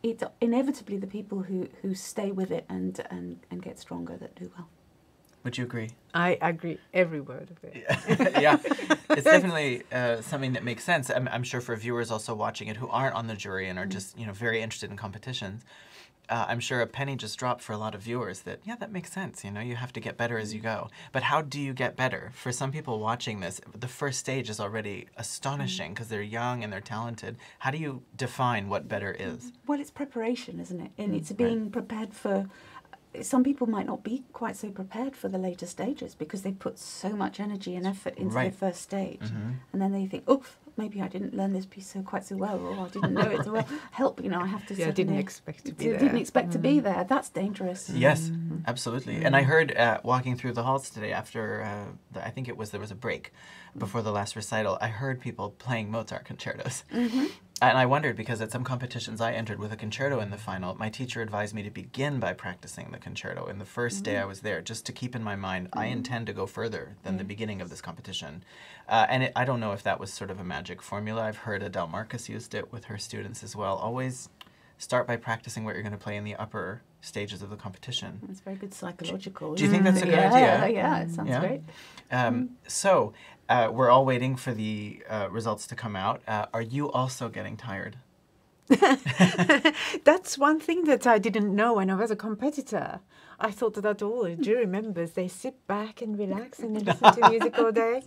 it's inevitably the people who, who stay with it and, and, and get stronger that do well. Would you agree? I agree every word of it. yeah, it's definitely uh, something that makes sense. I'm, I'm sure for viewers also watching it who aren't on the jury and are just you know very interested in competitions. Uh, I'm sure a penny just dropped for a lot of viewers that yeah that makes sense. You know you have to get better as you go. But how do you get better? For some people watching this, the first stage is already astonishing because they're young and they're talented. How do you define what better is? Well, it's preparation, isn't it? And it's Right. being prepared for. Some people might not be quite so prepared for the later stages because they put so much energy and effort into Right. their first stage, Mhm. and then they think, "Oh, maybe I didn't learn this piece so quite so well, or I didn't know it so well. Help, you know, I have to." Yeah, I didn't expect to be there. Didn't there. Mm. expect to be there. That's dangerous. Yes, absolutely. And I heard uh, walking through the halls today after, uh, the, I think it was, there was a break before the last recital, I heard people playing Mozart concertos. And I wondered because at some competitions I entered with a concerto in the final, my teacher advised me to begin by practicing the concerto. In the 1st day I was there, just to keep in my mind, I intend to go further than the beginning of this competition. Uh, and it, I don't know if that was sort of a magic formula. I've heard Adele Marcus used it with her students as well. Always start by practicing what you're going to play in the upper stages of the competition. It's very good psychological. Do you think that's a good yeah, idea? Yeah, it sounds Yeah. great. Um, so uh, we're all waiting for the uh, results to come out. Uh, are you also getting tired? That's one thing that I didn't know when I was a competitor. I thought that all the jury members they sit back and relax and they listen to music all day.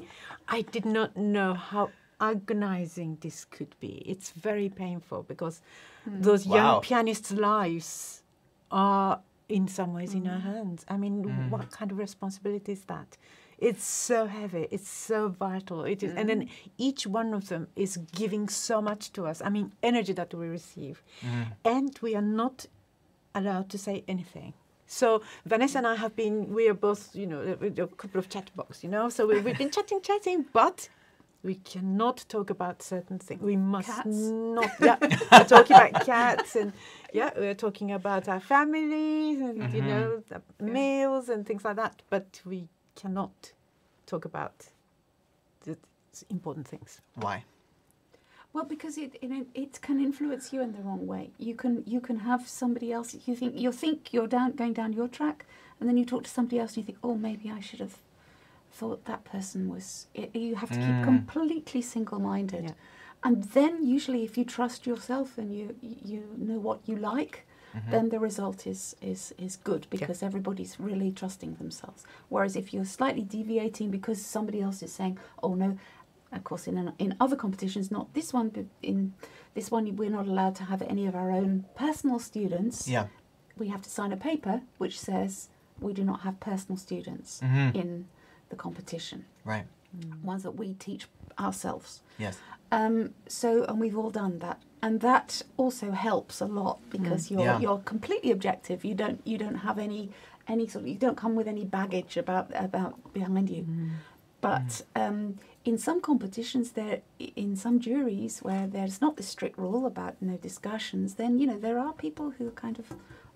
I did not know how agonizing this could be. It's very painful because those Wow. young pianists' lives are in some ways in our hands. I mean, what kind of responsibility is that? It's so heavy. It's so vital. It is, and then mm-hmm. each one of them is giving so much to us. I mean, energy that we receive, mm-hmm. and we are not allowed to say anything. So Vanessa and I have been, we are both, you know, a couple of chat box, you know, so we, we've been chatting, chatting, but we cannot talk about certain things. We must Cats. not. Yeah, we're talking about cats and yeah, we're talking about our families and you mm-hmm. know the meals and things like that. But we cannot talk about the important things. Why? Well, because it, it it can influence you in the wrong way. You can you can have somebody else. You think you think you're down going down your track, and then you talk to somebody else, and you think, oh, maybe I should have thought that person was. It, you have to keep Mm. completely single-minded, Yeah. and then usually, if you trust yourself and you you know what you like, Mm-hmm. then the result is is is good because everybody's really trusting themselves. Whereas if you're slightly deviating because somebody else is saying, "Oh no," of course in an, in other competitions, not this one, but in this one we're not allowed to have any of our own personal students. Yeah. We have to sign a paper which says we do not have personal students Mhm. in the competition. Right. Ones that we teach ourselves. Yes. Um, so, and we've all done that, and that also helps a lot because you're Yeah. you're completely objective. You don't you don't have any any sort of you don't come with any baggage about about behind you. But um, in some competitions, there in some juries where there's not this strict rule about no discussions, then you know there are people who are kind of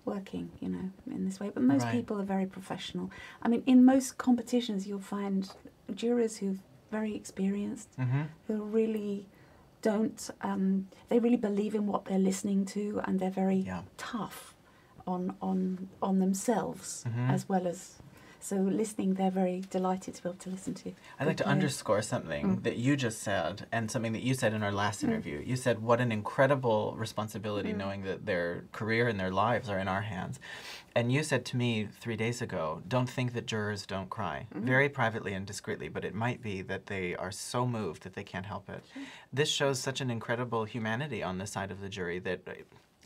working, you know, in this way. But most Right. people are very professional. I mean, in most competitions, you'll find jurors who're very experienced Mm-hmm. who really don't um, they really believe in what they're listening to and they're very Yeah. tough on on on themselves Mhm. as well as so listening they're very delighted to be able to listen to you. I'd like to good players. underscore something Mm. that you just said and something that you said in our last Mm. interview. You said what an incredible responsibility Mm. knowing that their career and their lives are in our hands. And you said to me three days ago, don't think that jurors don't cry, Mm-hmm. very privately and discreetly, but it might be that they are so moved that they can't help it. This shows such an incredible humanity on the side of the jury that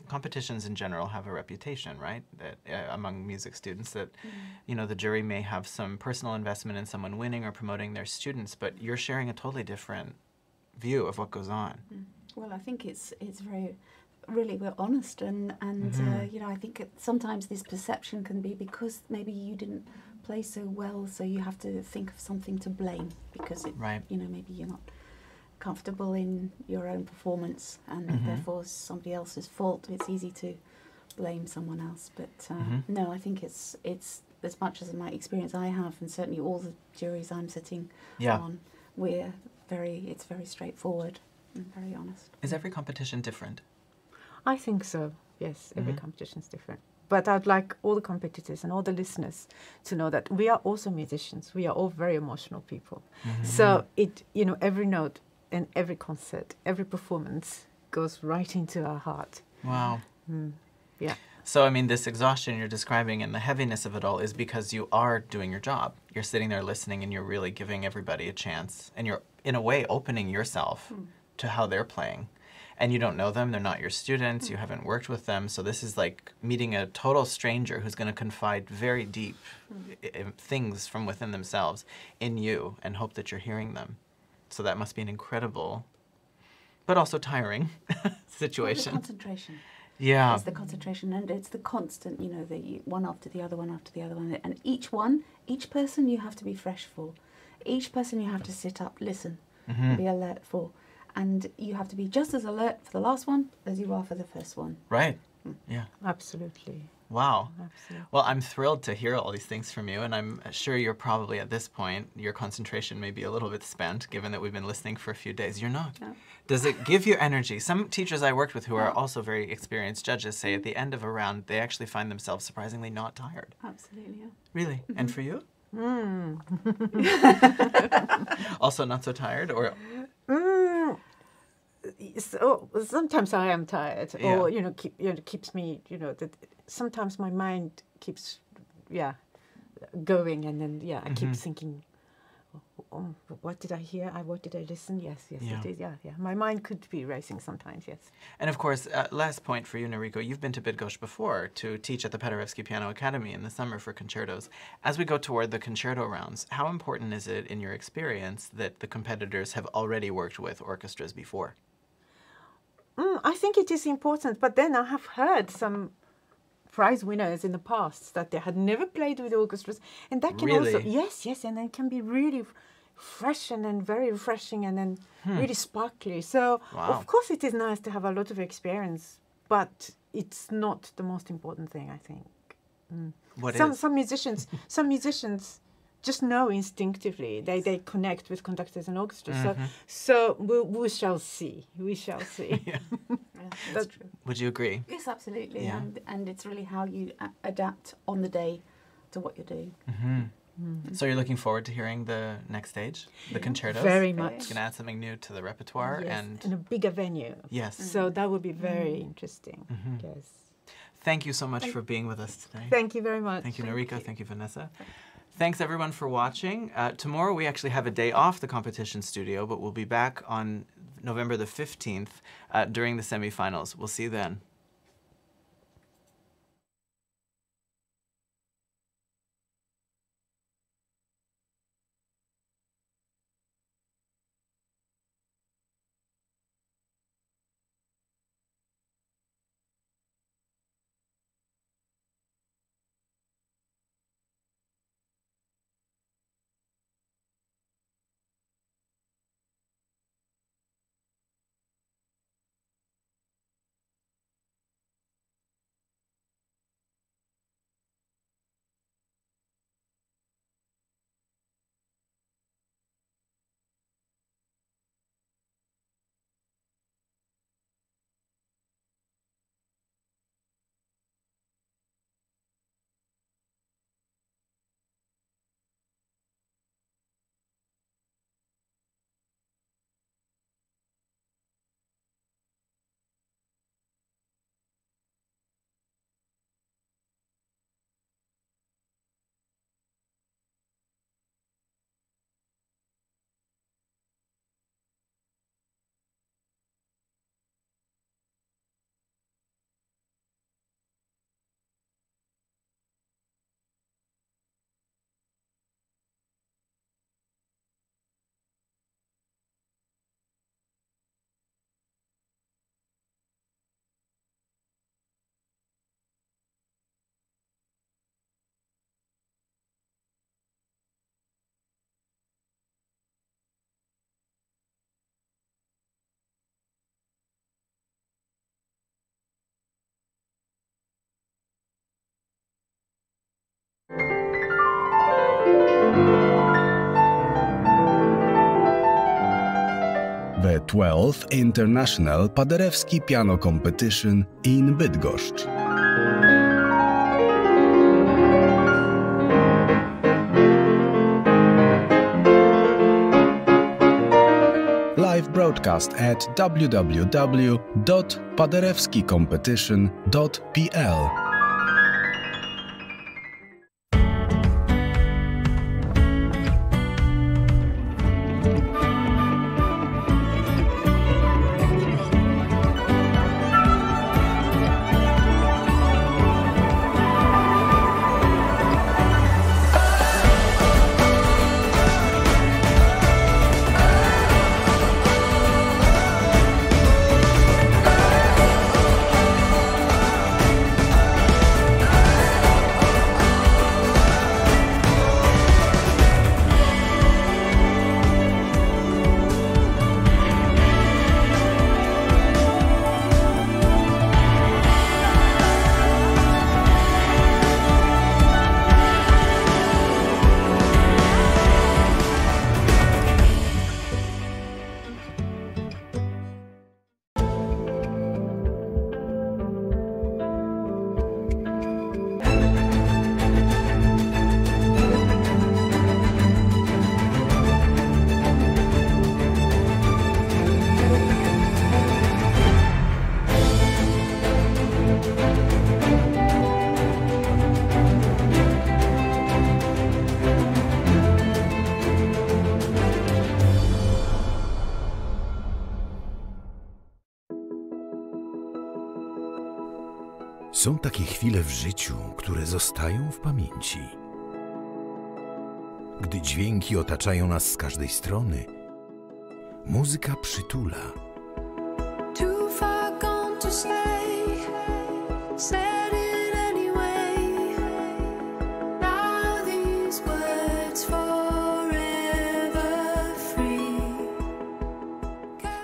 competitions in general have a reputation, right? That uh, among music students that you know the jury may have some personal investment in someone winning or promoting their students, but you're sharing a totally different view of what goes on. well i think it's it's very really we're honest and and uh, Mhm. you know i think sometimes this perception can be because maybe you didn't play so well so you have to think of something to blame because it Right. you know maybe you're not comfortable in your own performance and Mhm. therefore somebody else's fault it's easy to blame someone else but uh, Mhm. no i think it's it's as much as my experience i have and certainly all the juries i'm sitting Yeah. on we're very it's very straightforward and very honest Is every competition different? I think so. Yes, every Mhm. competition is different. But I'd like all the competitors and all the listeners to know that we are also musicians. We are all very emotional people. Mm-hmm. So it, you know, every note and every concert, every performance goes right into our heart. Wow. Mm. Yeah. So, I mean, this exhaustion you're describing and the heaviness of it all is because you are doing your job. You're sitting there listening and you're really giving everybody a chance. And you're, in a way, opening yourself hmm. to how they're playing. And you don't know them, they're not your students, you hmm. haven't worked with them. So, this is like meeting a total stranger who's going to confide very deep hmm. i- things from within themselves in you and hope that you're hearing them. So, that must be an incredible, but also tiring Well, the situation. concentration Yeah. it's the concentration and it's the constant you know the one after the other one after the other one and each one each person you have to be fresh for each person you have to sit up listen Mhm. be alert for and you have to be just as alert for the last one as you are for the first one Right. Yeah. Absolutely. Wow. Absolutely. Well, I'm thrilled to hear all these things from you, and I'm sure you're probably at this point, your concentration may be a little bit spent, given that we've been listening for a few days. You're not. No. Does it give you energy? Some teachers I worked with who are also very experienced judges say at the end of a round, they actually find themselves surprisingly not tired. absolutely yeah Really? And for you? Mm. Also not so tired? Or Mm. So sometimes I am tired, Yeah. or you know, keep you know, keeps me. You know, that sometimes my mind keeps, yeah, going, and then yeah, I keep Mhm. thinking, oh, what did I hear? I what did I listen? Yes, yes, Yeah. it is. Yeah, yeah. My mind could be racing sometimes. Yes. And of course, uh, last point for you, Noriko, you've been to Bydgoszcz before to teach at the Paderewski Piano Academy in the summer for concertos. As we go toward the concerto rounds, how important is it in your experience that the competitors have already worked with orchestras before? Mm, I think it is important, but then I have heard some prize winners in the past that they had never played with orchestras, and that can also yes, yes, and then can be really fresh and then very refreshing and then really sparkly. So Hmm. Wow. of course it is nice to have a lot of experience, but it's not the most important thing, I think. What some is? some musicians some musicians just know instinctively they, they connect with conductors and orchestras Mm-hmm. so so we, we shall see we shall see Yeah, That- that's true. Would you agree? Yes, absolutely. Yeah. And, and it's really how you a- adapt on the day to what you're doing. So you're looking forward to hearing the next stage, the concertos. very much It's gonna add something new to the repertoire, yes, and in a bigger venue yes, so that would be very interesting Mhm. yes thank you so much Thank- for being with us today. thank you very much Thank you, Thank Noriko. you. Thank you, Vanessa. Thanks, everyone, for watching. Uh, tomorrow, we actually have a day off the competition studio, but we'll be back on November the 15th uh, during the semifinals. We'll see you then. 12th International Paderewski Piano Competition in Bydgoszcz. Live broadcast at www.paderewskicompetition.pl. Są takie chwile w życiu, które zostają w pamięci. Gdy dźwięki otaczają nas z każdej strony, muzyka przytula.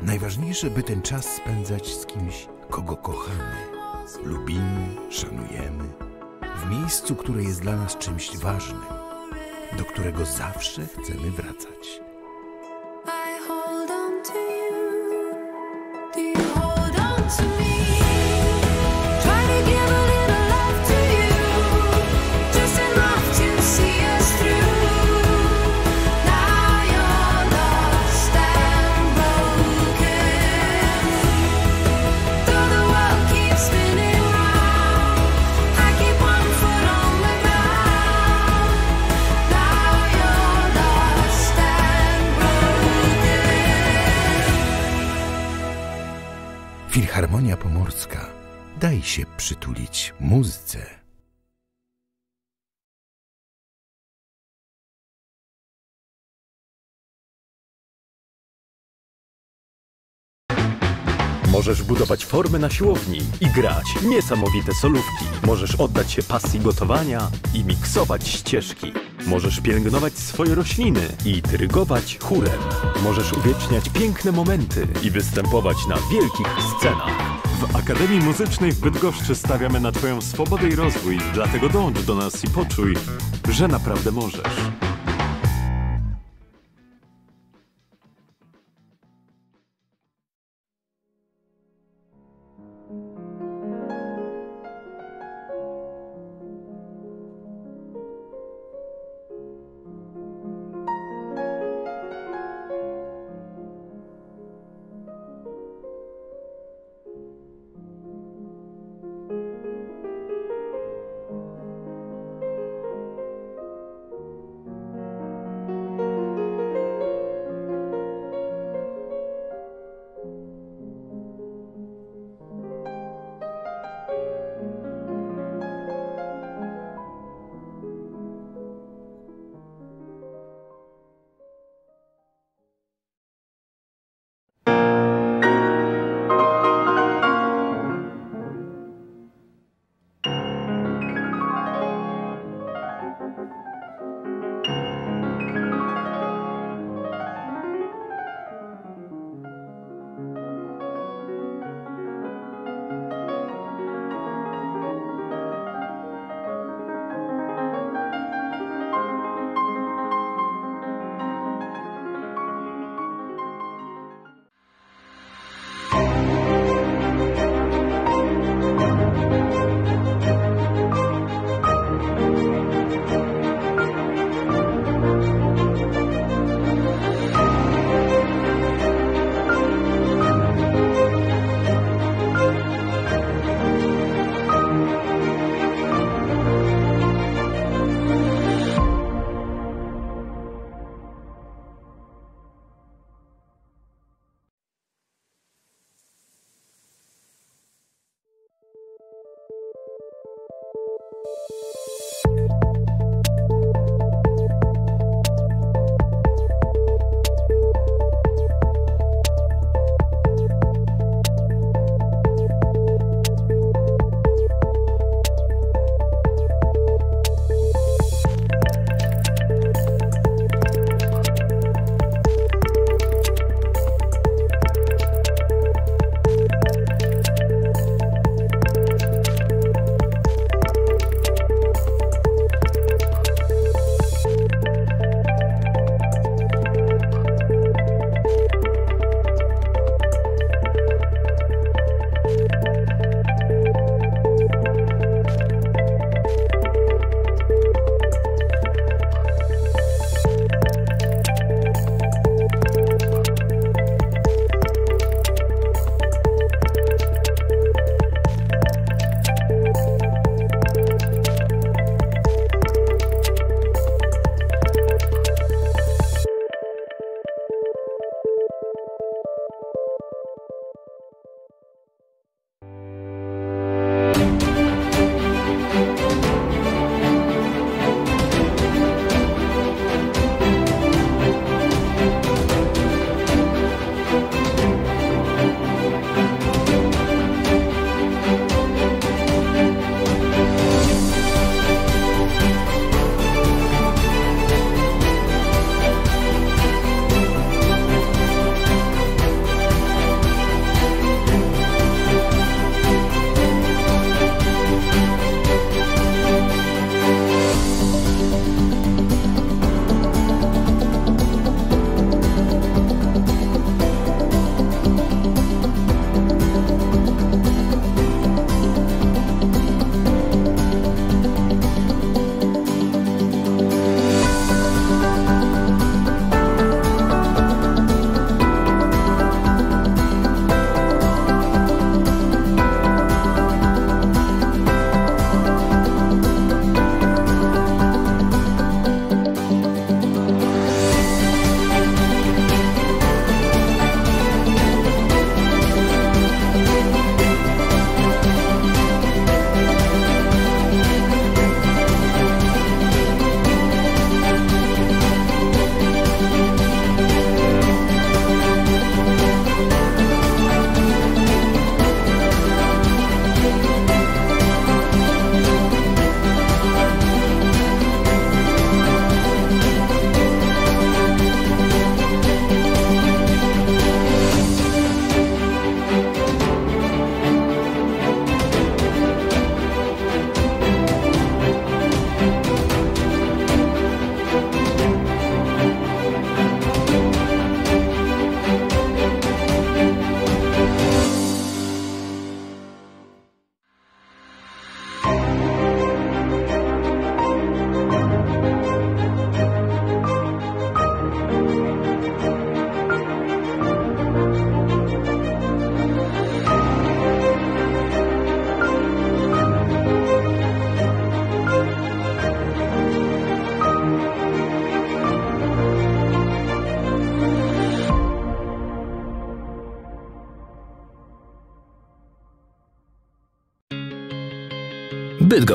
Najważniejsze, by ten czas spędzać z kimś, kogo kochamy lubimy, szanujemy, w miejscu, które jest dla nas czymś ważnym, do którego zawsze chcemy wracać. Daj się przytulić muzyce. Możesz budować formy na siłowni i grać niesamowite solówki. Możesz oddać się pasji gotowania i miksować ścieżki. Możesz pielęgnować swoje rośliny i dyrygować chórem. Możesz uwieczniać piękne momenty i występować na wielkich scenach. W Akademii Muzycznej w Bydgoszczy stawiamy na Twoją swobodę i rozwój, dlatego dołącz do nas i poczuj, że naprawdę możesz. you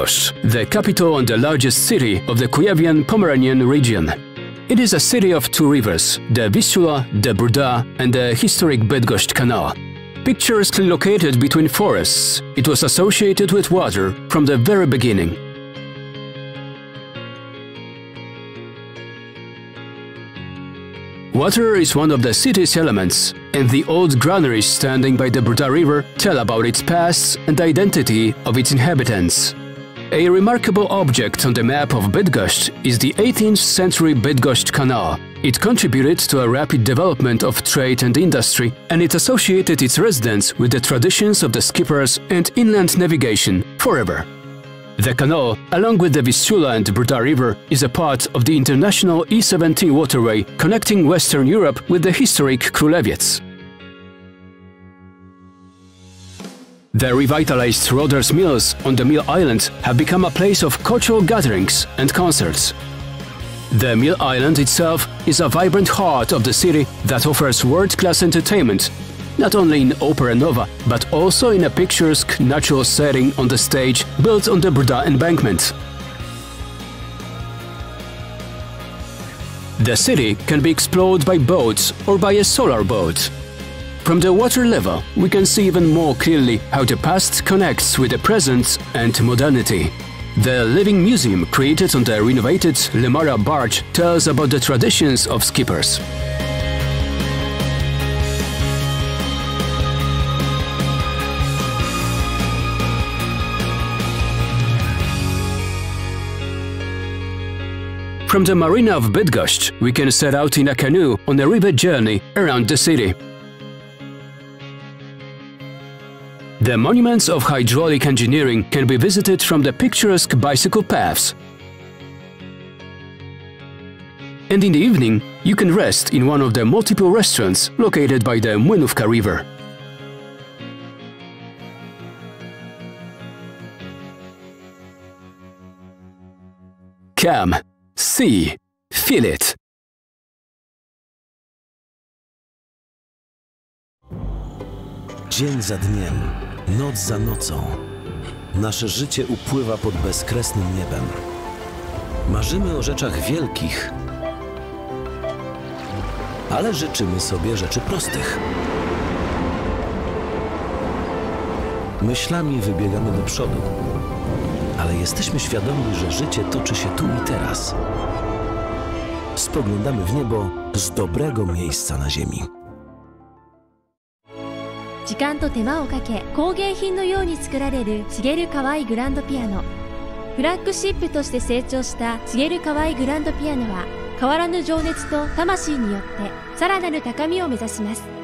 The capital and the largest city of the Kuyavian Pomeranian region. It is a city of two rivers, the Vistula, the Brda, and the historic Bydgoszcz Canal. Picturesquely located between forests, it was associated with water from the very beginning. Water is one of the city's elements, and the old granaries standing by the Brda River tell about its past and identity of its inhabitants. A remarkable object on the map of Bydgoszcz is the 18th century Bydgoszcz Canal. It contributed to a rapid development of trade and industry, and it associated its residents with the traditions of the skippers and inland navigation forever. The canal, along with the Vistula and Brda River, is a part of the international E17 waterway connecting Western Europe with the historic Królewiec. The revitalized Rother's Mills on the Mill Island have become a place of cultural gatherings and concerts. The Mill Island itself is a vibrant heart of the city that offers world-class entertainment, not only in Opera Nova, but also in a picturesque natural setting on the stage built on the Brda embankment. The city can be explored by boats or by a solar boat. From the water level, we can see even more clearly how the past connects with the present and modernity. The living museum created on the renovated Lemara barge tells about the traditions of skippers. From the marina of Bydgoszcz, we can set out in a canoe on a river journey around the city. The monuments of hydraulic engineering can be visited from the picturesque bicycle paths. And in the evening, you can rest in one of the multiple restaurants located by the Młynówka River. Come, see, feel it. Dzień za dniem, noc za nocą. Nasze życie upływa pod bezkresnym niebem. Marzymy o rzeczach wielkich, ale życzymy sobie rzeczy prostych. Myślami wybiegamy do przodu, ale jesteśmy świadomi, że życie toczy się tu i teraz. Spoglądamy w niebo z dobrego miejsca na ziemi. 時間と手間をかけ工芸品のように作られるチゲルカワイグランドピアノ。フラッグシップとして成長したチゲルカワイグランドピアノは変わらぬ情熱と魂によってさらなる高みを目指します。